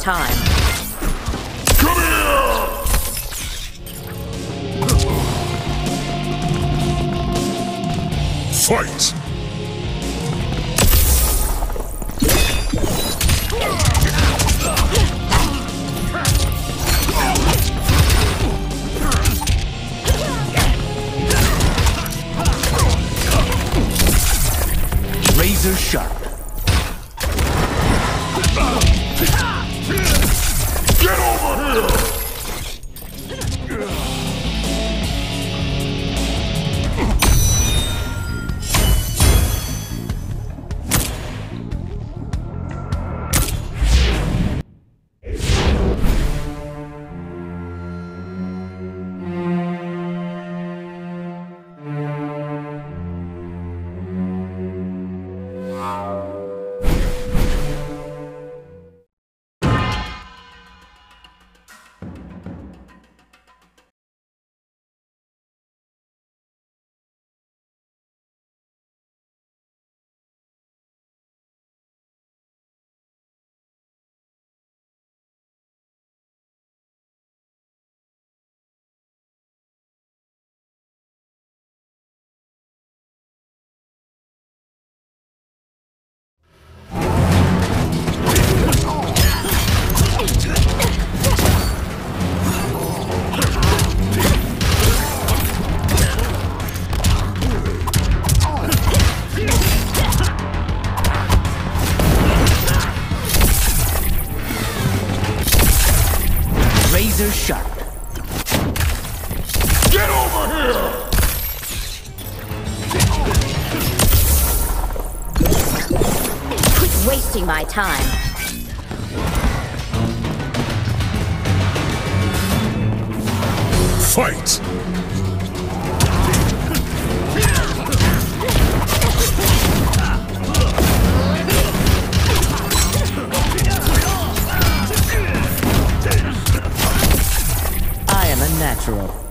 time. Time. Fight! I am a natural.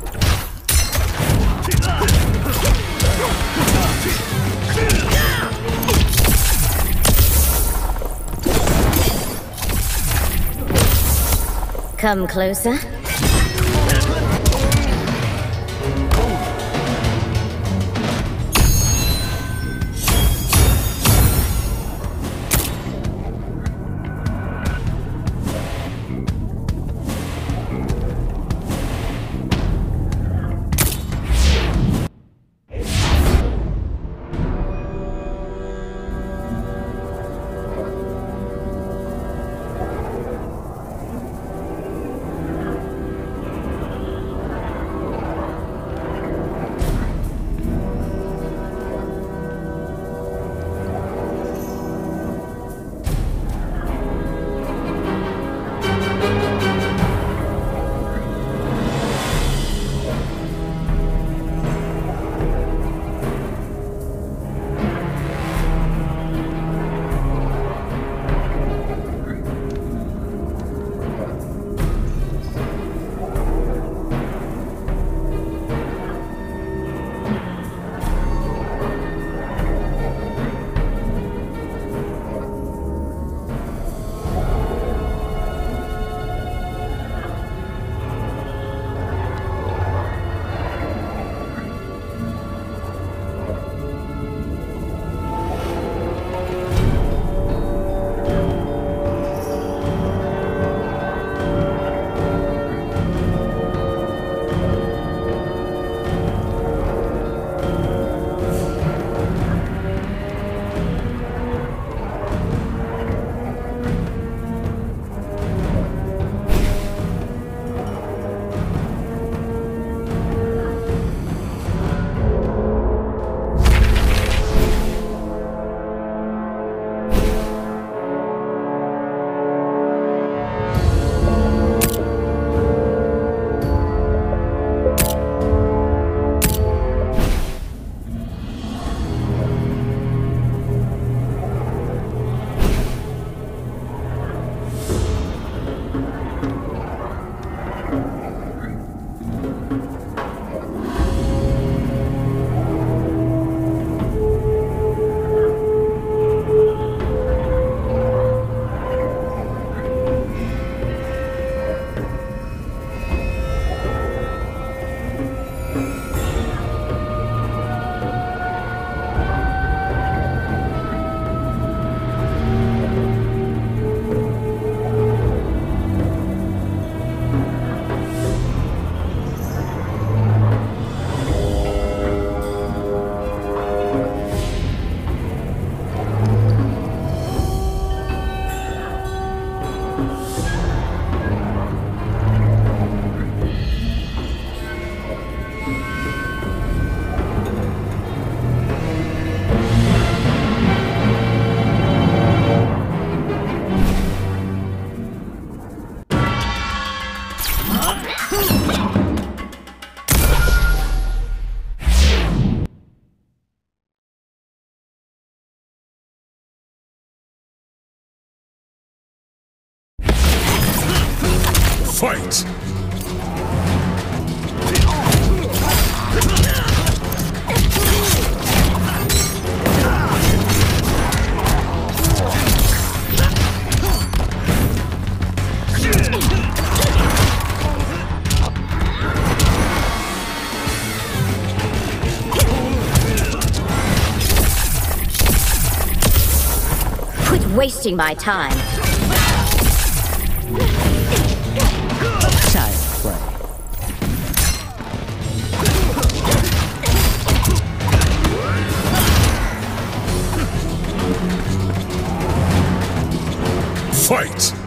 Come closer. Fight! Quit wasting my time. Fight!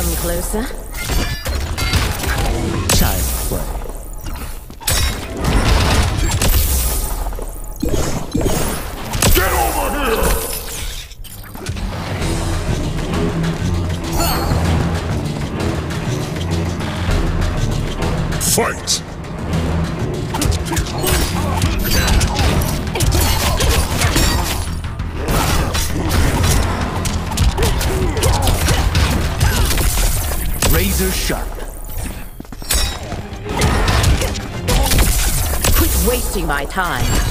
Come closer. My time.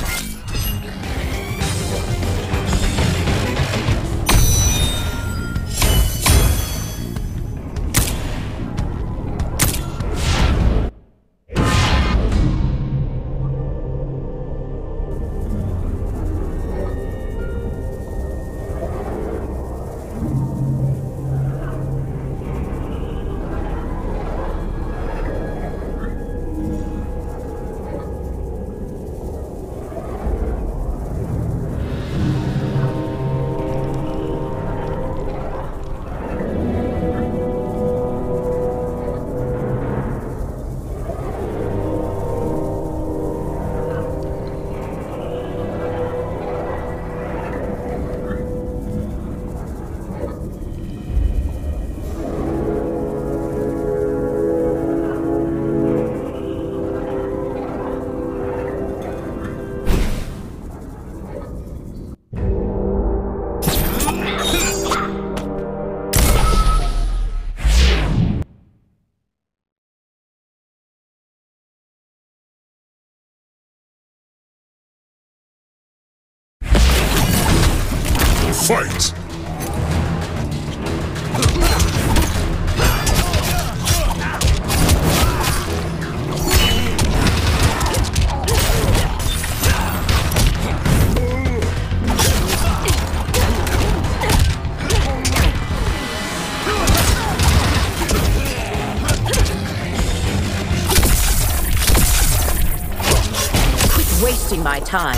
Time.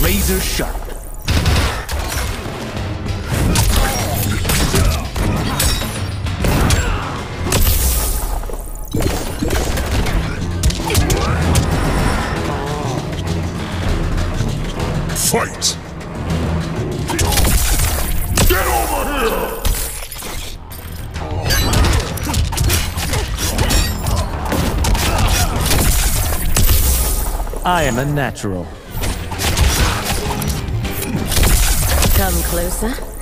Razor sharp. Fight! I am a natural. Come closer.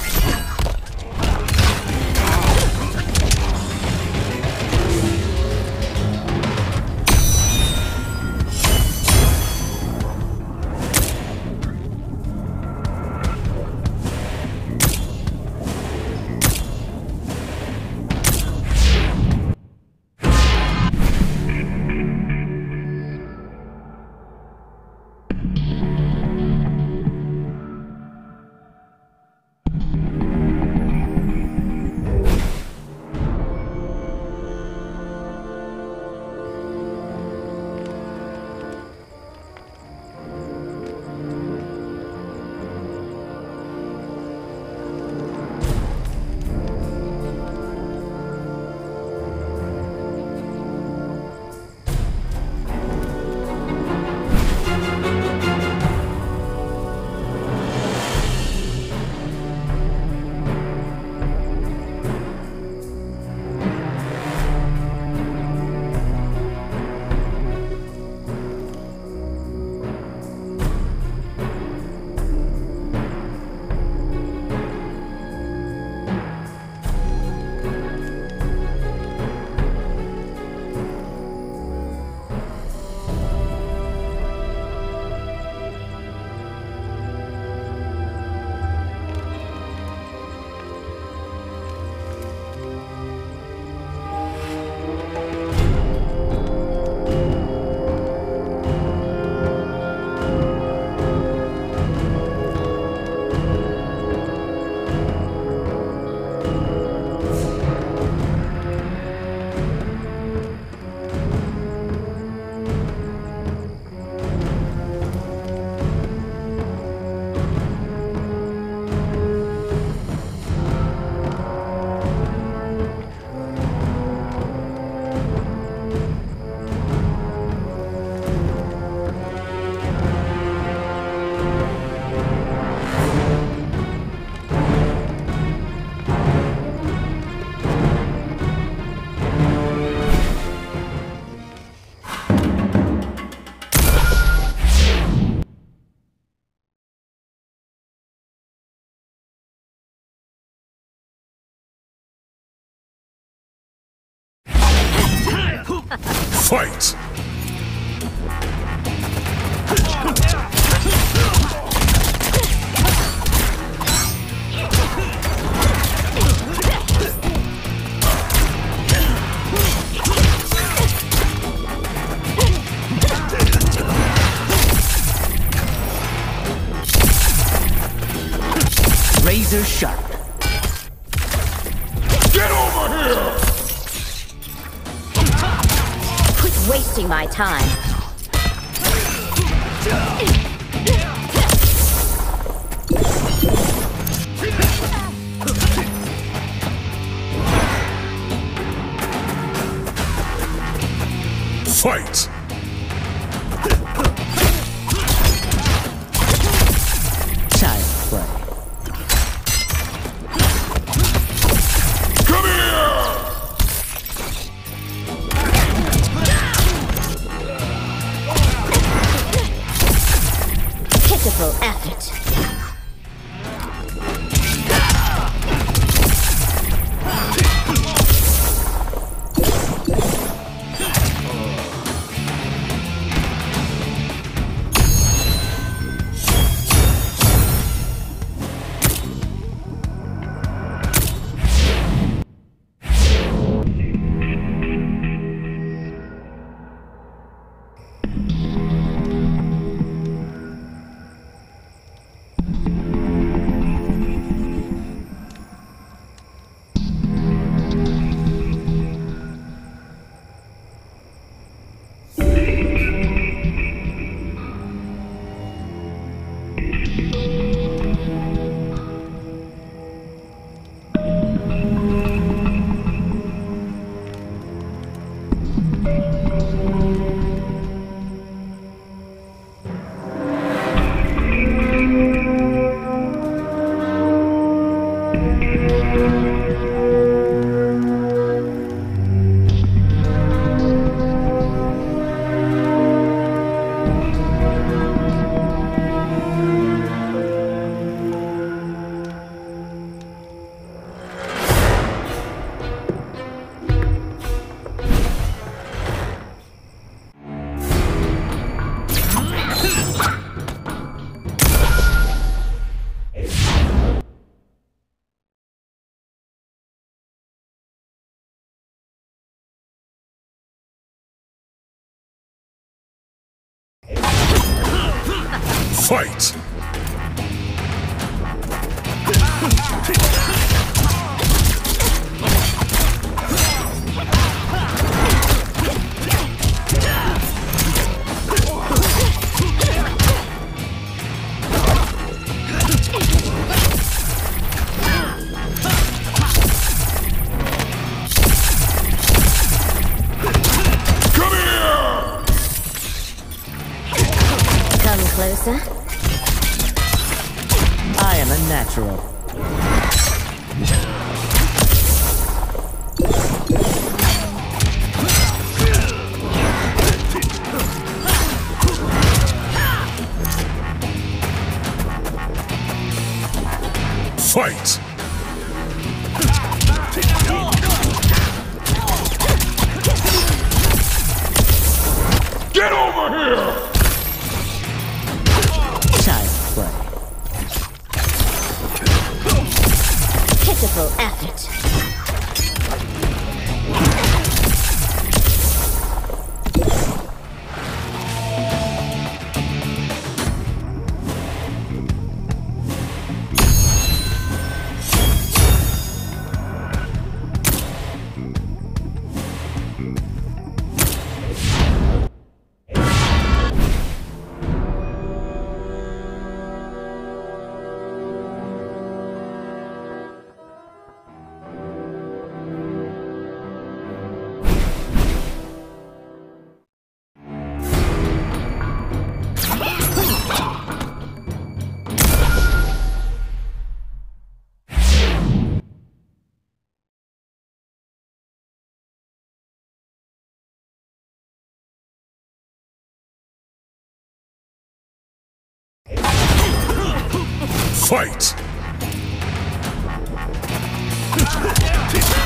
Fight! Wasting my time. Fight! Fight!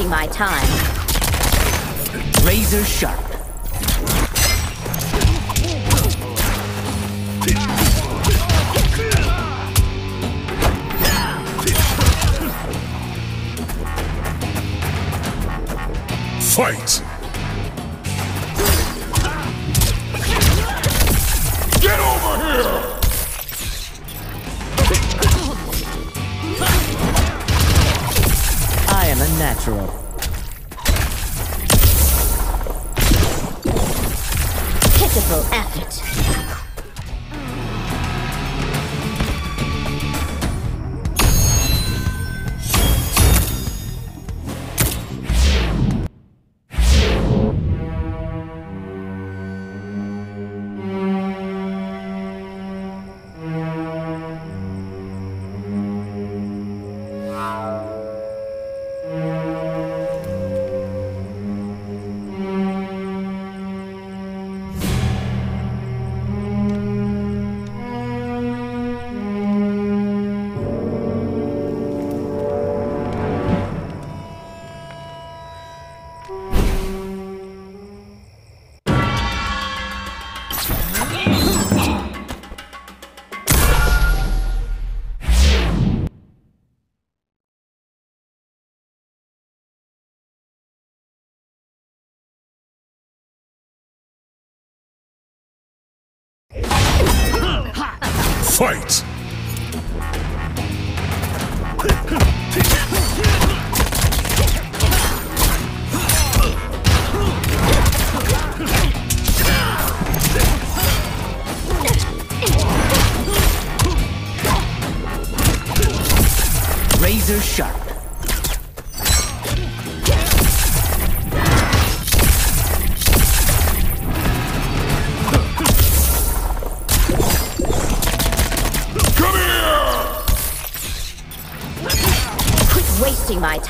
wasting my time. Razor sharp. Fight! natural. Fight! Razor sharp.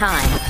time.